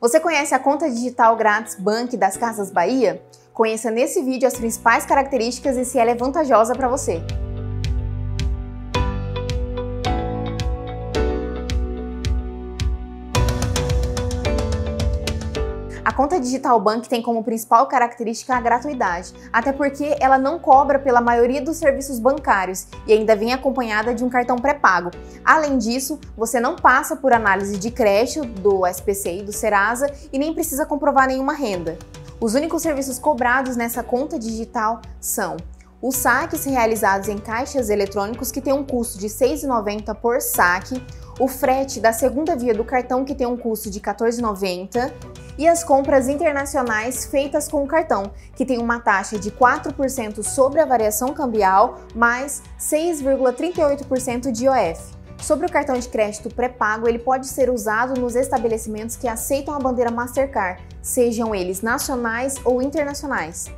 Você conhece a conta digital grátis Bank das Casas Bahia? Conheça nesse vídeo as principais características e se ela é vantajosa para você. A conta Digital Bank tem como principal característica a gratuidade, até porque ela não cobra pela maioria dos serviços bancários e ainda vem acompanhada de um cartão pré-pago. Além disso, você não passa por análise de crédito do SPC e do Serasa e nem precisa comprovar nenhuma renda. Os únicos serviços cobrados nessa conta digital são os saques realizados em caixas eletrônicos que tem um custo de R$ 6,90 por saque, o frete da segunda via do cartão que tem um custo de R$ 14,90 e as compras internacionais feitas com o cartão, que tem uma taxa de 4% sobre a variação cambial mais 6,38% de IOF. Sobre o cartão de crédito pré-pago, ele pode ser usado nos estabelecimentos que aceitam a bandeira Mastercard, sejam eles nacionais ou internacionais.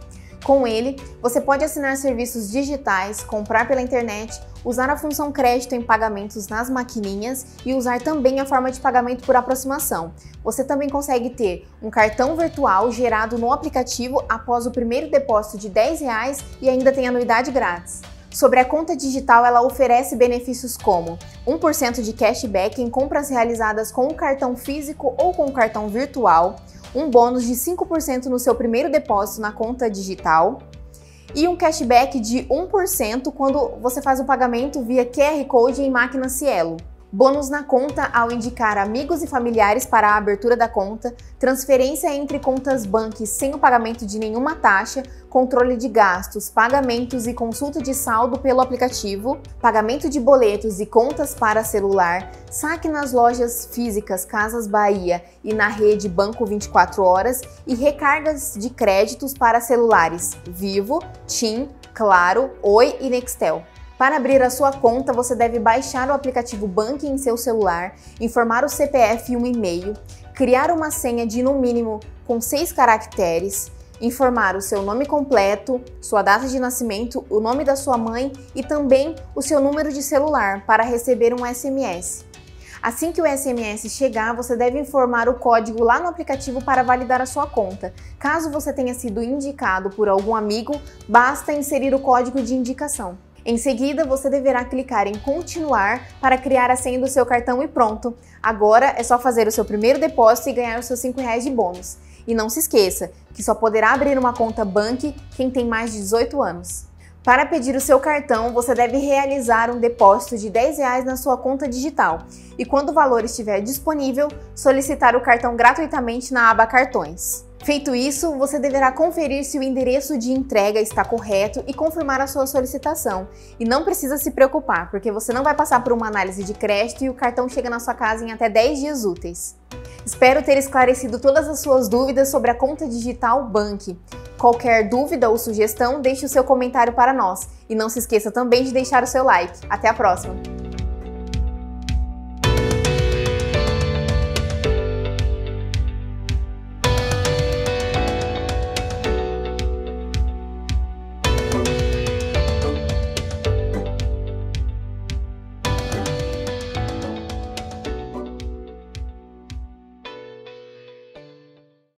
Com ele, você pode assinar serviços digitais, comprar pela internet, usar a função crédito em pagamentos nas maquininhas e usar também a forma de pagamento por aproximação. Você também consegue ter um cartão virtual gerado no aplicativo após o primeiro depósito de R$ 10 e ainda tem anuidade grátis. Sobre a conta digital, ela oferece benefícios como 1% de cashback em compras realizadas com o cartão físico ou com o cartão virtual, um bônus de 5% no seu primeiro depósito na conta digital e um cashback de 1% quando você faz o pagamento via QR Code em máquina Cielo. Bônus na conta ao indicar amigos e familiares para a abertura da conta, transferência entre contas banques sem o pagamento de nenhuma taxa, controle de gastos, pagamentos e consulta de saldo pelo aplicativo, pagamento de boletos e contas para celular, saque nas lojas físicas Casas Bahia e na rede Banco 24 Horas. E recargas de créditos para celulares Vivo, TIM, Claro, Oi e Nextel. Para abrir a sua conta, você deve baixar o aplicativo Bank em seu celular, informar o CPF e um e-mail, criar uma senha de no mínimo com seis caracteres, informar o seu nome completo, sua data de nascimento, o nome da sua mãe e também o seu número de celular para receber um SMS. Assim que o SMS chegar, você deve informar o código lá no aplicativo para validar a sua conta. Caso você tenha sido indicado por algum amigo, basta inserir o código de indicação. Em seguida, você deverá clicar em continuar para criar a senha do seu cartão e pronto. Agora é só fazer o seu primeiro depósito e ganhar os seus 5 reais de bônus. E não se esqueça que só poderá abrir uma conta Bank quem tem mais de 18 anos. Para pedir o seu cartão, você deve realizar um depósito de 10 reais na sua conta digital e quando o valor estiver disponível, solicitar o cartão gratuitamente na aba Cartões. Feito isso, você deverá conferir se o endereço de entrega está correto e confirmar a sua solicitação. E não precisa se preocupar, porque você não vai passar por uma análise de crédito e o cartão chega na sua casa em até 10 dias úteis. Espero ter esclarecido todas as suas dúvidas sobre a conta digital Bank. Qualquer dúvida ou sugestão, deixe o seu comentário para nós. E não se esqueça também de deixar o seu like. Até a próxima!